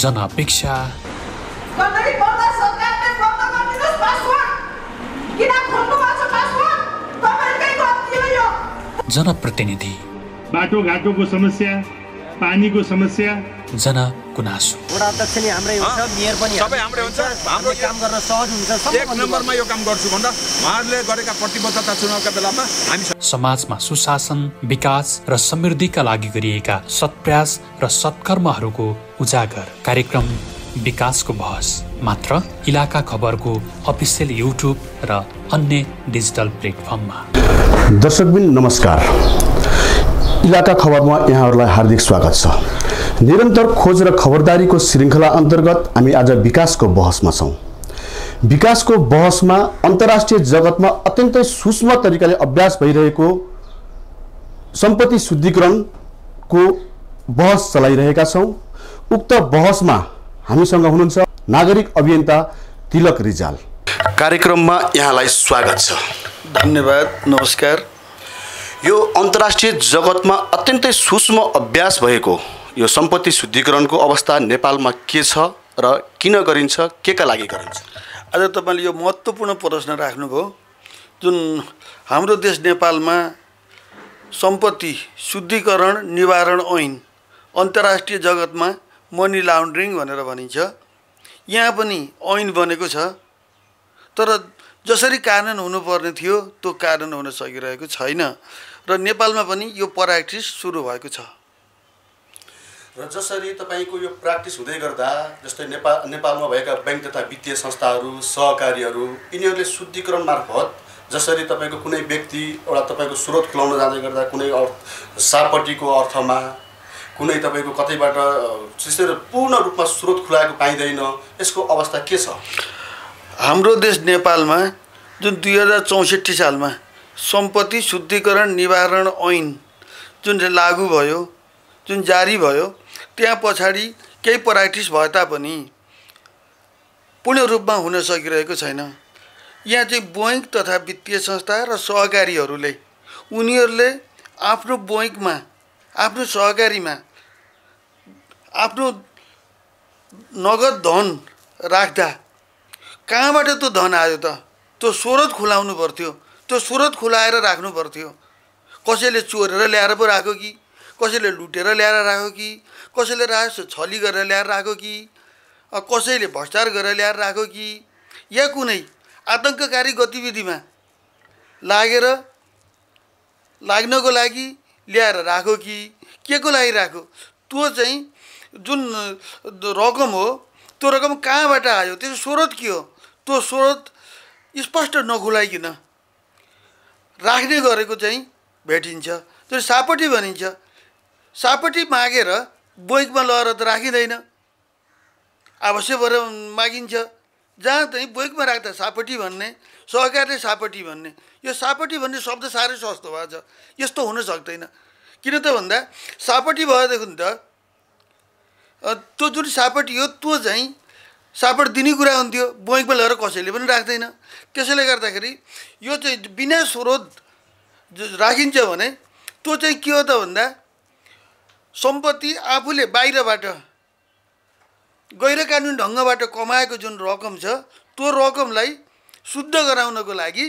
जनअपेक्षा जनप्रतिनिधि बाटोघाटोको समस्या पानीको समस्या जनगुनासो वडा अध्यक्ष नि हाम्रै हुन्छ मेयर पनि सबै हाम्रै हुन्छ। हाम्रो हाम्रो काम गर्न सहज हुन्छ सबै एक नम्बरमा यो काम गर्छु भन्दा उहाँहरूले गरेका प्रतिबद्धता चुनावका बेलामा हामी समाजमा सुशासन विकास र समृद्धिका लागि गरिएका सत्प्रयास र सत्कर्महरूको उजागर कार्यक्रम विकासको बहस। मात्र इलाका खबरको अफिसियल युट्युब र अन्य डिजिटल प्लेटफर्ममा। दर्शकबिन नमस्कार। इलाका खबरमा यहाँहरूलाई हार्दिक स्वागत छ। निरन्तर खोज र खबरदारीको श्रृङ्खला अन्तर्गत हामी आज विकासको बहसमा छौँ। विकासको बहसमा अन्तर्राष्ट्रिय जगतमा अत्यन्तै सूक्ष्म तरिकाले अभ्यास भइरहेको सम्पत्ति शुद्धिकरणको बहस चलाइरहेका छौँ। उक्त बहसमा हामीसँग हुनुहुन्छ नागरिक अभियन्ता तिलक रिजाल। कार्यक्रममा यहाँलाई स्वागत छ। धन्यवाद नमस्कार। यो अन्तर्राष्ट्रिय जगतमा अत्यन्तै सूक्ष्म अभ्यास भएको यो सम्पत्ति शुद्धिकरणको अवस्था नेपालमा के छ र किन गरिन्छ के का लागि गरिन्छ? आज तपाईँले यो महत्त्वपूर्ण प्रश्न राख्नुभयो जुन हाम्रो देश नेपालमा सम्पत्ति शुद्धिकरण निवारण ऐन अन्तर्राष्ट्रिय जगतमा मनी लाउन्ड्रिङ भनेर भनिन्छ। यहाँ पनि ऐन बनेको छ तर जसरी कार्यान्वयन हुनुपर्ने थियो त्यो कार्यान्वयन हुन सकिरहेको छैन। र नेपालमा पनि यो प्र्याक्टिस सुरु भएको छ। र जसरी तपाईँको यो प्र्याक्टिस हुँदै गर्दा जस्तै नेपाल नेपालमा भएका ब्याङ्क तथा वित्तीय संस्थाहरू सहकारीहरू यिनीहरूले शुद्धिकरण मार्फत जसरी तपाईँको कुनै व्यक्ति एउटा तपाईँको स्रोत खुलाउन जाँदै गर्दा कुनै अर्थ सापट्टिको अर्थमा कुनै तपाईँको कतैबाट त्यसरी पूर्ण रूपमा स्रोत खुलाएको पाइँदैन यसको अवस्था के छ? हाम्रो देश नेपालमा जुन दुई हजार चौसठी सालमा सम्पत्ति शुद्धिकरण निवारण ऐन जुन चाहिँ लागू भयो जुन जारी भयो त्यहाँ पछाडि केही प्र्याक्टिस भए तापनि पूर्ण रूपमा हुन सकिरहेको छैन। यहाँ चाहिँ बैङ्क तथा वित्तीय संस्था र सहकारीहरूले उनीहरूले आफ्नो बैङ्कमा आफ्नो सहकारीमा आफ्नो नगद धन राख्दा कहाँबाट त्यो धन आयो त? त्यो स्रोत खुलाउनु पर्थ्यो। त्यो स्रोत खुलाएर राख्नु पर्थ्यो। कसैले चोरेर ल्याएर पो राख्यो कि? कसैले लुटेर ल्याएर राख्यो कि? कसैले रा छली गरेर ल्याएर राख्यो कि? कसैले भ्रष्टाचार गरेर ल्याएर राख्यो कि? या कुनै आतङ्ककारी गतिविधिमा लागेर लाग्नको लागि ल्याएर राख्यो कि? के को लागि राख्यो? त्यो चाहिँ जुन रकम हो त्यो रकम कहाँबाट आयो? त्यो स्रोत के हो? त्यो स्रोत स्पष्ट नखुलाइकन राख्ने गरेको चाहिँ भेटिन्छ। त्यो सापट्टि भनिन्छ। सापट्टि मागेर बैङ्कमा लगेर त राखिँदैन। आवश्यक भएर मागिन्छ। जहाँ चाहिँ बैङ्कमा राख्दा सापट्टि भन्ने सहकारीले सापट्टि भन्ने यो सापट्टि भन्ने शब्द साह्रै सस्तो भएको छ यस्तो हुन सक्दैन। किन त भन्दा सापट्टि भएदेखि त त्यो जुन सापट्टि हो त्यो चाहिँ सापट दिने कुरा हुन्थ्यो। बैङ्कमा लगेर कसैले पनि राख्दैन। त्यसैले गर्दाखेरि यो चाहिँ बिना स्रोत राखिन्छ भने त्यो चाहिँ के हो त भन्दा सम्पत्ति आफूले बाहिरबाट गैर कानुनी ढङ्गबाट कमाएको जुन रकम छ त्यो रकमलाई शुद्ध गराउनको लागि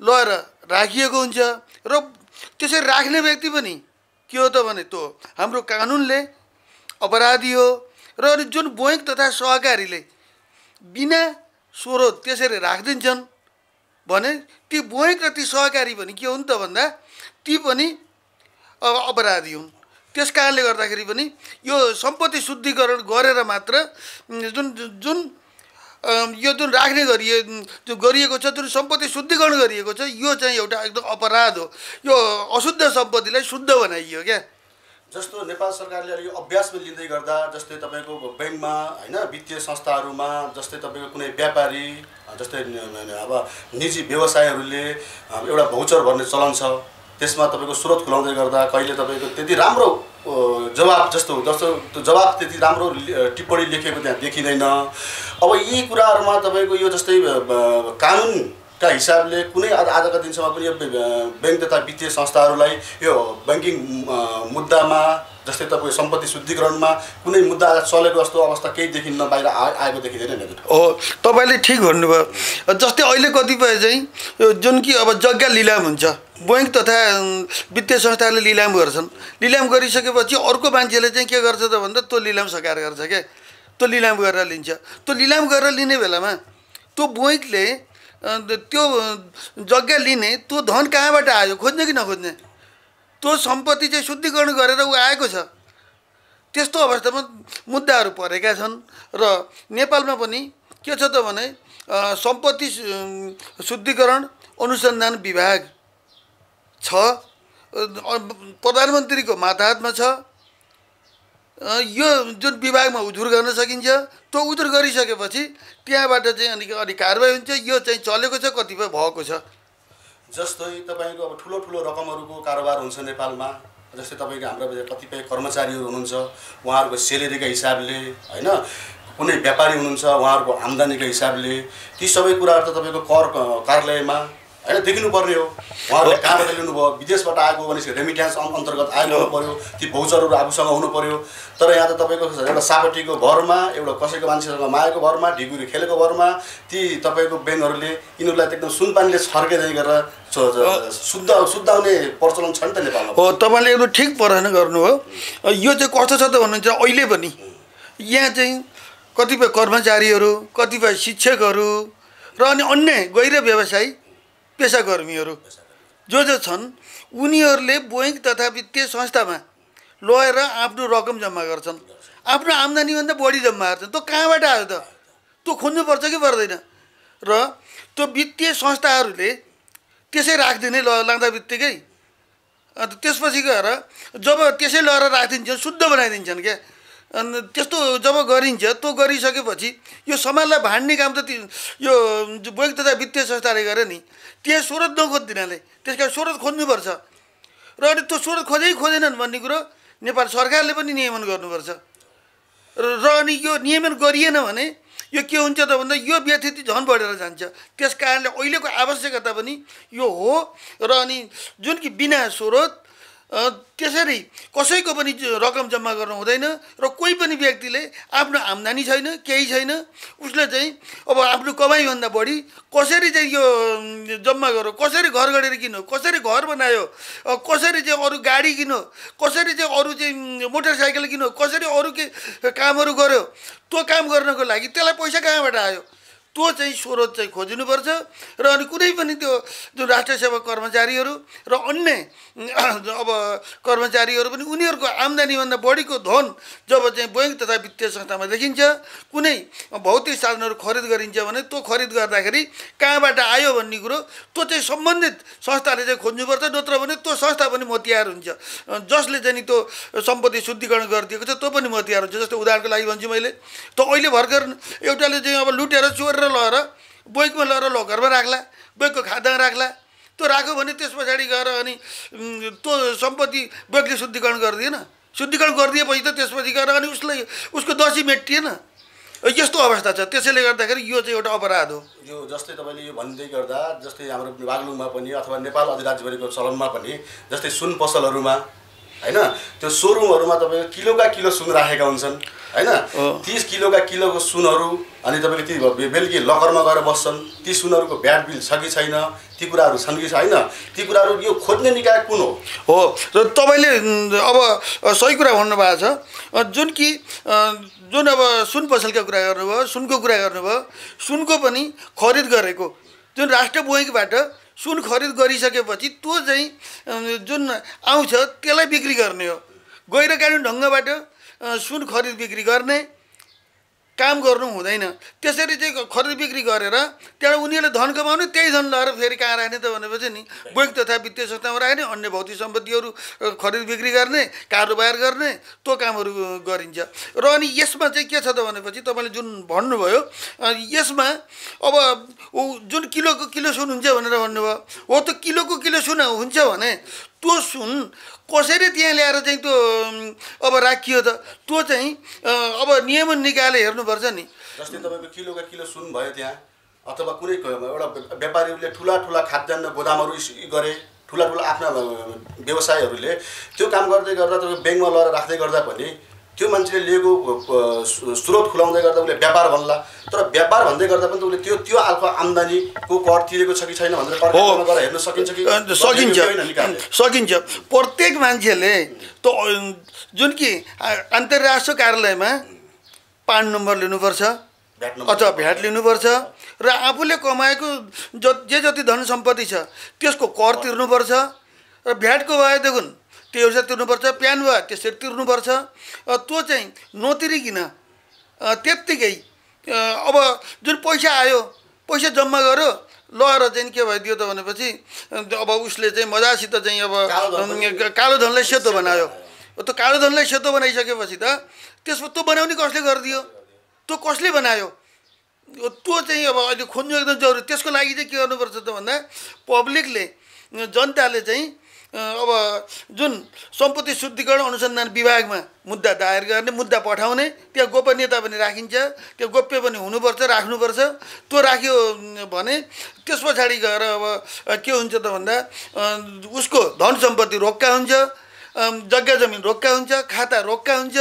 लगेर राखिएको हुन्छ र त्यसरी राख्ने व्यक्ति पनि के हो त भने त्यो हाम्रो कानुनले अपराधी हो र जुन बैङ्क तथा सहकारीले बिना स्रोत त्यसरी राखिदिन्छन् भने ती बैङ्क र ती सहकारी पनि के हुन् त भन्दा ती पनि अब अपराधी हुन्। त्यस कारणले गर्दाखेरि पनि यो सम्पत्ति शुद्धिकरण गरेर मात्र जुन जुन यो जुन राख्ने गरिए जो गरिएको छ जुन सम्पत्ति शुद्धिकरण गरिएको छ यो चाहिँ एउटा एकदम अपराध हो। यो अशुद्ध सम्पत्तिलाई शुद्ध बनाइयो क्या। जस्तो नेपाल सरकारले अहिले यो अभ्यासमा लिँदै गर्दा जस्तै तपाईँको ब्याङ्कमा होइन वित्तीय संस्थाहरूमा जस्तै तपाईँको कुनै व्यापारी जस्तै अब निजी व्यवसायहरूले एउटा भौचर भन्ने चलन छ। त्यसमा तपाईँको स्रोत खुलाउँदै गर्दा कहिले तपाईँको त्यति राम्रो जवाब जस्तो जस्तो त्यो जवाब त्यति राम्रो टिप्पणी लेखेको त्यहाँ देखिँदैन। अब यी कुराहरूमा तपाईँको यो जस्तै अ, ब- कानुनका हिसाबले कुनै आज आजका दिनसम्म पनि यो ब्याङ्क तथा वित्तीय संस्थाहरूलाई यो ब्याङ्किङ मुद्दामा जस्तै तपाईँको सम्पत्ति शुद्धिकरणमा कुनै मुद्दा चलेको जस्तो अवस्था केही देखिन्न बाहिर आ- आएको देखिँदैन नि हो तपाईँले ठिक भन्नुभयो। जस्तै अहिले कतिपय चाहिँ जुन कि अब जग्गा लिलाम हुन्छ बैङ्क तथा वित्तीय संस्थाहरूले लिलाम गर्छन्। लिलाम गरिसकेपछि अर्को मान्छेले चाहिँ के गर्छ त भन्दा त्यो लिलाम सकाएर गर्छ क्या त्यो लिलाम गरेर लिन्छ। त्यो लिलाम गरेर लिने बेलामा त्यो बैङ्कले त्यो जग्गा लिने त्यो धन कहाँबाट आयो? खोज्ने कि नखोज्ने? त्यो सम्पत्ति चाहिँ शुद्धिकरण गरेर ऊ आएको छ। त्यस्तो अवस्थामा मुद्दाहरू परेका छन् र नेपालमा पनि के छ त भने सम्पत्ति शुद्धिकरण अनुसन्धान विभाग छ प्रधानमन्त्रीको माताहतमा छ यो जुन विभागमा उजुर गर्न सकिन्छ त्यो उजुर गरिसकेपछि त्यहाँबाट चाहिँ अनि अनि कारवाही हुन्छ यो चाहिँ चलेको छ कतिपय भएको छ। जस्तै तपाईँको अब ठुलो ठुलो रकमहरूको कारोबार हुन्छ नेपालमा जस्तै तपाईँको हाम्रो कतिपय कर्मचारीहरू हुनुहुन्छ उहाँहरूको सेलेरीको हिसाबले होइन? कुनै व्यापारी हुनुहुन्छ उहाँहरूको आम्दानीको हिसाबले ती सबै कुराहरू त तपाईँको कर कार्यालयमा होइन देखिनुपर्ने हो उहाँहरूले कहाँबाट ल्याउनुभयो विदेशबाट आएको भनेपछि रेमिट्यान्स अन्- अन्तर्गत आएको हुनु पऱ्यो ती भौचरहरू आफूसँग हुनु पऱ्यो तर यहाँ त तपाईँको एउटा सापटीको भरमा एउटा कसैको मान्छेसँग मागेको भरमा ढिगुरी खेलेको भरमा ती तपाईँको ब्याङ्कहरूले यिनीहरूलाई एकदम सुनपानीले छर्केदै गरेर शुद्ध शुद्ध हुने प्रचलन छ नि त नेपालमा। हो तपाईँले एकदम ठिक प्रश्न गर्नुभयो। यो चाहिँ कस्तो छ त भन्नुहुन्छ अहिले पनि यहाँ चाहिँ कतिपय कर्मचारीहरू कतिपय शिक्षकहरू र अनि अन्य गैर व्यवसायी पेसाकर्मीहरू जो जो छन् उनीहरूले बैङ्क तथा वित्तीय संस्थामा लगेर आफ्नो रकम जम्मा गर्छन्। आफ्नो आम्दानीभन्दा बढी जम्मा गर्छन् त्यो कहाँबाट आयो त? त्यो खोज्नुपर्छ कि पर्दैन? र त्यो वित्तीय संस्थाहरूले त्यसै राखिदिने ल लाँदा बित्तिकै। अन्त त्यसपछि गएर जब त्यसै लगेर राखिदिन्छन् शुद्ध बनाइदिन्छन् क्या? त्यस्तो जब गरिन्छ त्यो गरिसकेपछि यो समाजलाई भाँड्ने काम त यो बैङ्क तथा वित्तीय संस्थाले गरे नि त्यहाँ स्रोत नखोज्दिनाले त्यस कारण स्रोत खोज्नुपर्छ। र अनि त्यो स्रोत खोजै खोजेनन् भन्ने कुरो नेपाल सरकारले पनि नियमन गर्नुपर्छ। र अनि यो नियमन गरिएन भने यो के हुन्छ त भन्दा यो व्यथिति झन् बढेर जान्छ। त्यस कारणले अहिलेको आवश्यकता पनि यो हो। र अनि जुन कि बिना स्रोत त्यसरी कसैको पनि रकम जम्मा गर्नु हुँदैन र कोही पनि व्यक्तिले आफ्नो आम्दानी छैन केही छैन उसले चाहिँ अब आफ्नो कमाइभन्दा बढी कसरी चाहिँ यो जम्मा गर्यो कसरी घर गरेर किन्यो कसरी घर बनायो कसरी चाहिँ अरू गाडी किन्यो कसरी चाहिँ अरू चाहिँ मोटरसाइकल किन्यो कसरी अरू के कामहरू गर्यो त्यो काम गर्नको लागि त्यसलाई पैसा कहाँबाट आयो? त्यो चाहिँ स्रोत चाहिँ खोजिनुपर्छ र अनि कुनै पनि त्यो जुन राष्ट्र सेवा कर्मचारीहरू र अन्य अब कर्मचारीहरू पनि उनीहरूको आम्दानीभन्दा बढीको धन जब चाहिँ बैङ्क तथा वित्तीय संस्थामा देखिन्छ कुनै भौतिक साधनहरू खरिद गरिन्छ भने त्यो खरिद गर्दाखेरि कहाँबाट आयो भन्ने कुरो त्यो चाहिँ सम्बन्धित संस्थाले चाहिँ खोज्नुपर्छ नत्र भने त्यो संस्था पनि मोतियार हुन्छ। जसले चाहिँ त्यो सम्पत्ति शुद्धिकरण गरिदिएको छ त्यो पनि मोतियार हुन्छ जस्तो उदाहरणको लागि भन्छु मैले। त अहिले भर्खर एउटाले चाहिँ अब लुटेर चोरेर लगेर बैङ्कमा लगेर लकरमा राख्ला बैङ्कको खातामा राख्ला। त्यो राख्यो भने त्यस पछाडि गएर अनि त्यो सम्पत्ति बैङ्कले शुद्धिकरण गरिदिएन। शुद्धिकरण गरिदिएपछि त त्यसपछि गएर अनि उसलाई उसको दसी मेटिएन। यस्तो अवस्था छ। त्यसैले गर्दाखेरि यो चाहिँ एउटा अपराध हो। यो जस्तै तपाईँले यो भन्दै गर्दा जस्तै हाम्रो बागलुङमा पनि अथवा नेपाल अधिराज्यभरिको चलनमा पनि जस्तै सुन पसलहरूमा होइन? त्यो सोरुमहरूमा तपाईँको किलोका किलो सुन राखेका हुन्छन्। होइन? तिस किलोका किलोको सुनहरू अनि तपाईँको ती बेलुकी लकरमा गएर बस्छन्। ती सुनहरूको ब्याड बिल छ कि छैन? ती कुराहरू छन् कि छैन? ती कुराहरू यो खोज्ने निकाय कुन हो? हो र तपाईँले अब सही कुरा भन्नुभएको छ। जुन कि जुन अब सुन पसलका कुरा गर्नुभयो सुनको कुरा गर्नुभयो सुनको पनि खरिद गरेको जुन राष्ट्र बैङ्कबाट सुन खरिद गरिसकेपछि त्यो चाहिँ जुन आउँछ त्यसलाई बिक्री गर्ने हो। गैर कानुन ढङ्गबाट सुन खरिद बिक्री गर्ने काम गर्नु हुँदैन। त्यसरी चाहिँ खरिद बिक्री गरेर त्यहाँबाट उनीहरूले धन कमाउने त्यही धन लगाएर फेरि कहाँ राख्ने त भनेपछि नि बैङ्क तथा वित्तीय संस्थामा राख्ने अन्य भौतिक सम्पत्तिहरू खरिद बिक्री गर्ने कारोबार गर्ने त्यो कामहरू गरिन्छ। र अनि यसमा चाहिँ के छ त भनेपछि तपाईँले जुन भन्नुभयो यसमा अब जुन किलोको किलो सुन हुन्छ भनेर भन्नुभयो हो त किलोको किलो सुन हुन्छ भने त्यो सुन कसरी त्यहाँ ल्याएर चाहिँ त्यो अब राखियो त त्यो चाहिँ अब नियमन निकायले हेर्नुपर्छ नि। जस्तै तपाईँको किलोका किलो सुन भयो त्यहाँ अथवा कुनै एउटा व्यापारीहरूले ठुला ठुला खाद्यान्न गोदामहरू गरे ठुला ठुला आफ्ना व्यवसायहरूले त्यो काम गर्दै गर्दा तपाईँको ब्याङ्कमा लगेर राख्दै गर्दा पनि त्यो मान्छेले लिएको स्रोत खुलाउँदै गर्दा उसले व्यापार भन्ला तर व्यापार भन्दै गर्दा पनि उसले त्यो त्यो खालको आम्दानीको कर तिरेको छ कि छैन भनेर हेर्न सकिन्छ कि सकिन्छ। सकिन्छ प्रत्येक मान्छेले त जुन कि अन्तर्राष्ट्रिय कार्यालयमा पान नम्बर लिनुपर्छ। अथवा भ्याट लिनुपर्छ र आफूले कमाएको ज जे जति धन सम्पत्ति छ त्यसको कर तिर्नुपर्छ र भ्याटको भएदेखि त्यो एउटा तिर्नुपर्छ प्यान भयो त्यसरी तिर्नुपर्छ। त्यो चाहिँ नतिरिकन त्यत्तिकै अब जुन पैसा आयो पैसा जम्मा गर्यो लगेर चाहिँ के भइदियो त भनेपछि अब उसले चाहिँ मजासित चाहिँ अब कालो धनलाई सेतो बनायो। त्यो कालो धनलाई सेतो बनाइसकेपछि त त्यसमा त्यो बनाउने कसले गरिदियो? त्यो कसले बनायो? त्यो चाहिँ अब अहिले खोज्नु एकदम जरुरी। त्यसको लागि चाहिँ के गर्नुपर्छ त भन्दा पब्लिकले जनताले चाहिँ अब जुन सम्पत्ति शुद्धिकरण अनुसन्धान विभागमा मुद्दा दायर गर्ने मुद्दा पठाउने त्यहाँ गोपनीयता पनि राखिन्छ त्यो गोप्य पनि हुनुपर्छ राख्नुपर्छ। त्यो राख्यो भने त्यस पछाडि गएर अब के हुन्छ त भन्दा उसको धन सम्पत्ति रोक्का हुन्छ जग्गा जमिन रोक्का हुन्छ खाता रोक्का हुन्छ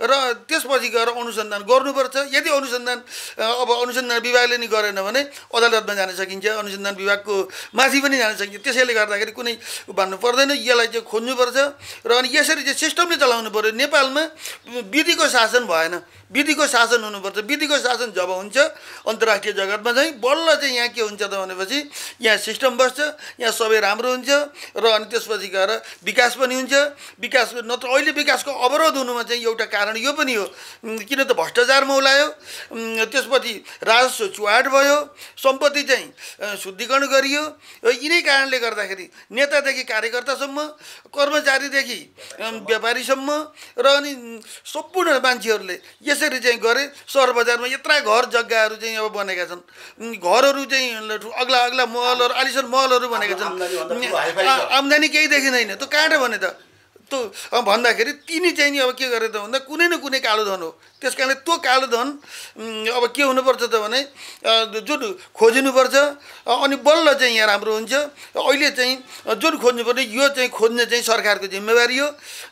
र त्यसपछि गएर अनुसन्धान गर्नुपर्छ। यदि अनुसन्धान अब अनुसन्धान विभागले नि गरेन भने अदालतमा जान सकिन्छ अनुसन्धान विभागको माथि पनि जान सकिन्छ। त्यसैले गर्दाखेरि कुनै भन्नु पर्दैन यसलाई चाहिँ खोज्नुपर्छ। र अनि यसरी चाहिँ सिस्टमले चलाउनु पऱ्यो नेपालमा विधिको शासन भएन। विधिको शासन हुनुपर्छ। विधिको शासन जब हुन्छ अन्तर्राष्ट्रिय जगतमा चाहिँ बल्ल चाहिँ यहाँ के हुन्छ त भनेपछि यहाँ सिस्टम बस्छ यहाँ सबै राम्रो हुन्छ। र अनि त्यसपछि गएर विकास पनि हुन्छ। विकास नत्र अहिले विकासको अवरोध हुनुमा चाहिँ एउटा कारण यो पनि हो। किन त भ्रष्टाचार मौलायो? त्यसपछि राजस्व चुहाट भयो सम्पत्ति चाहिँ शुद्धिकरण गरियो। यिनै कारणले गर्दाखेरि नेतादेखि कार्यकर्तासम्म कर्मचारीदेखि व्यापारीसम्म र अनि सम्पूर्ण मान्छेहरूले यसरी चाहिँ गरे सहर बजारमा यत्रा घर जग्गाहरू चाहिँ अब बनेका छन्। घरहरू चाहिँ अग्ला अग्ला महलहरू आलिसान महलहरू बनेका छन्। आम्दानी केही देखिँदैन। त्यो कहाँबाट भने त? अब भन्दाखेरि तिनी चाहिँ नि अब के गरे त भन्दा कुनै न कुनै कालो धन हो। त्यस कारणले त्यो कालो धन अब के हुनुपर्छ त भने जुन खोजिनुपर्छ अनि बल्ल चाहिँ यहाँ राम्रो हुन्छ। अहिले चाहिँ जुन खोज्नुपर्ने यो चाहिँ खोज्ने चाहिँ सरकारको जिम्मेवारी हो।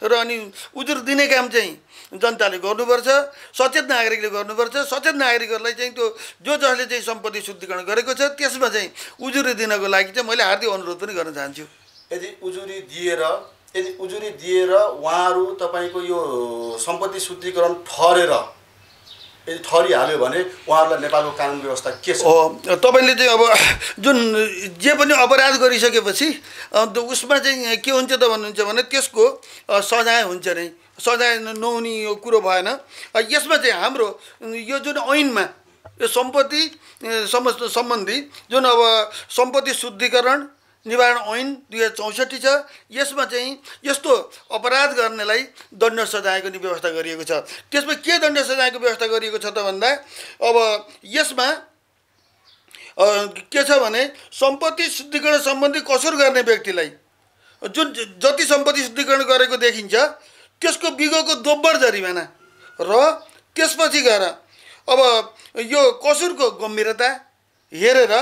र अनि उजुर दिने काम चाहिँ जनताले गर्नुपर्छ सचेत नागरिकले गर्नुपर्छ। सचेत नागरिकहरूलाई चाहिँ त्यो जो जसले चाहिँ सम्पत्ति शुद्धिकरण गरेको छ त्यसमा चाहिँ उजुरी दिनको लागि चाहिँ मैले हार्दिक अनुरोध पनि गर्न चाहन्छु। यदि उजुरी दिएर यदि उजुरी दिएर उहाँहरू तपाईँको यो सम्पत्ति शुद्धिकरण ठहरेर यदि ठहरिहाल्यो भने उहाँहरूलाई नेपालको कानुन व्यवस्था के छ? तपाईँले चाहिँ अब जुन जे पनि अपराध गरिसकेपछि उसमा चाहिँ के हुन्छ त भन्नुहुन्छ भने त्यसको सजाय हुन्छ नै। सजाय नहुने यो कुरो भएन। यसमा चाहिँ हाम्रो यो जुन ऐनमा यो सम्पत्ति सम्बन्धी जुन अब सम्पत्ति शुद्धिकरण निवारण ऐन दुई हजार चौसठी छ। यसमा चाहिँ यस्तो अपराध गर्नेलाई दण्ड सजायको नि व्यवस्था गरिएको छ। त्यसमा के दण्ड सजायको व्यवस्था गरिएको छ त भन्दा अब यसमा के छ भने सम्पत्ति शुद्धिकरण सम्बन्धी कसुर गर्ने व्यक्तिलाई जुन जति सम्पत्ति शुद्धिकरण गरेको देखिन्छ त्यसको बिगोको दोब्बर जरिमाना र त्यसपछि गएर अब यो कसुरको गम्भीरता हेरेर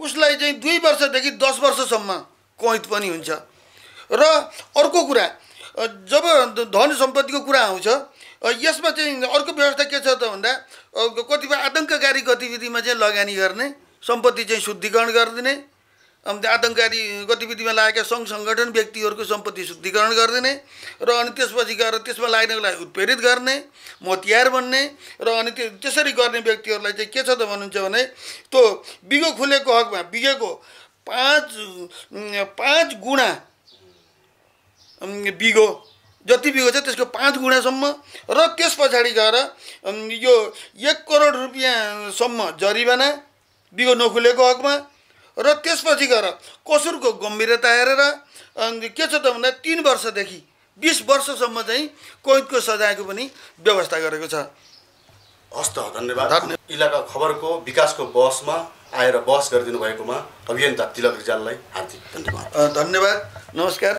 उसलाई चाहिँ दुई वर्षदेखि दस वर्षसम्म कैद पनि हुन्छ। र अर्को कुरा जब धन सम्पत्तिको कुरा आउँछ यसमा चाहिँ अर्को व्यवस्था के छ त भन्दा कतिपय आतङ्ककारी गतिविधिमा चाहिँ लगानी गर्ने सम्पत्ति चाहिँ शुद्धिकरण गरिदिने आतङ्ककारी गतिविधिमा लागेका सङ्घ सङ्गठन व्यक्तिहरूको सम्पत्ति शुद्धिकरण गरिदिने र अनि त्यसपछि गएर त्यसमा लाग्नको लागि उत्प्रेरित गर्ने मतियार बन्ने र अनि त्यो त्यसरी गर्ने व्यक्तिहरूलाई चाहिँ के छ त भन्नुहुन्छ भने त्यो बिगो खुलेको हकमा बिगेको पाँच पाँच गुणा बिगो जति बिगो छ त्यसको पाँच गुणासम्म र त्यस पछाडि गएर यो एक करोड रुपियाँसम्म जरिवाना बिगो नखुलेको हकमा र त्यसपछि गएर कसुरको गम्भीरता हेरेर के छ त भन्दा तिन वर्षदेखि बिस वर्षसम्म चाहिँ कैदको सजायको पनि व्यवस्था गरेको छ। हस् त धन्यवाद। धन्यवाद। इलाका खबरको विकासको बहसमा आएर बहस गरिदिनु भएकोमा अभियन्ता तिलक रिजाललाई हार्दिक धन्यवाद। धन्यवाद। नमस्कार।